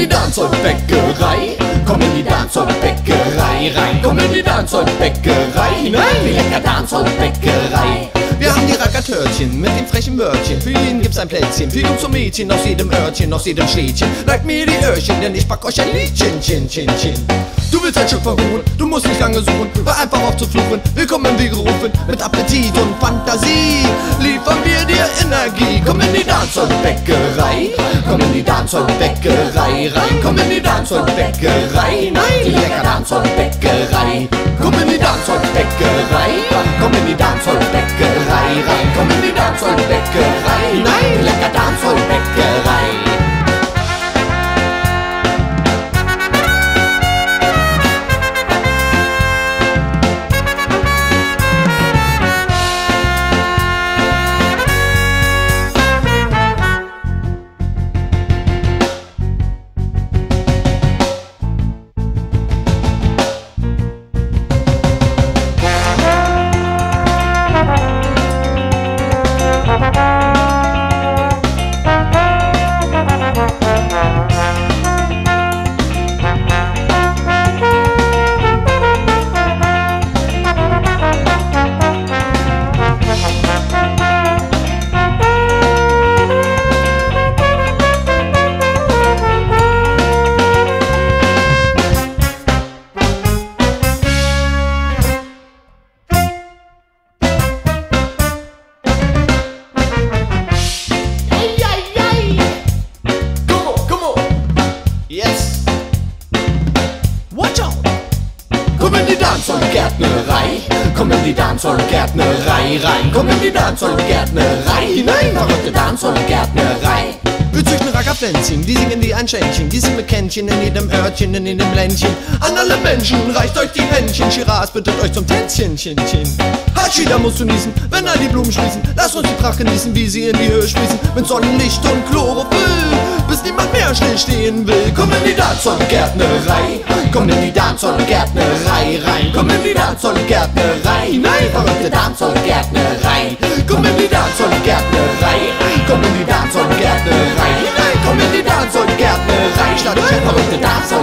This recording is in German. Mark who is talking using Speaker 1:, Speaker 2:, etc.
Speaker 1: die Dancehall-Bäckerei. Komm in die Dancehall-Bäckerei rein. Komm in die Dancehall-Bäckerei hinein. Die lecker Dancehall-Bäckerei. Wir haben die Rackertörtchen mit dem frechen Wörtchen. Für jeden gibt's ein Plätzchen, für Jungs und Mädchen aus jedem Örtchen, aus jedem Städtchen. Like mir die Öhrchen, denn ich pack euch ein Liedchen, chin, chin, chin. Du willst ein Stück verruhen, du musst nicht lange suchen, hör einfach auf zu fluchen. Willkommen wie gerufen, mit Appetit und Fantasie liefern wir dir Energie. Komm in die Dancehall-Bäckerei, komm in die Dancehall-Bäckerei rein, komm in die Dancehall-Bäckerei, nein, die lecker Dancehall-Bäckerei. Komm in die Dancehall-Bäckerei, komm in die Dancehall-Bäckerei Dancehall-Bäckerei, nein, Komm in die Dancehall-Gärtnerei rein, komm in die Dancehall-Gärtnerei hinein, verrückte Dancehall-Gärtnerei. Wir züchten Rackerpflänzchen, die singen wie ein Schändchen, die sind mit Kännchen in jedem Örtchen, in jedem Ländchen. An alle Menschen reicht euch die Händchen, Shiraz bittet euch zum Tänzchen, chin, chin. Hatschi, da musst du niesen, wenn all die Blumen schließen, lass uns die Pracht genießen, wie sie in die Höhe sprießen, mit Sonnenlicht und Chlorophyll, bis niemand mehr still stehen will. Komm in die Dancehall-Gärtnerei, komm in die Dancehall-Gärtnerei rein, komm in die verrückte Tanz- und Gärtnerei. Komm in die Tanz- und Gärtnerei. Komm in die Tanz- und Gärtnerei. Komm in die Tanz- und Gärtnerei. Statt verrückte Tanz- und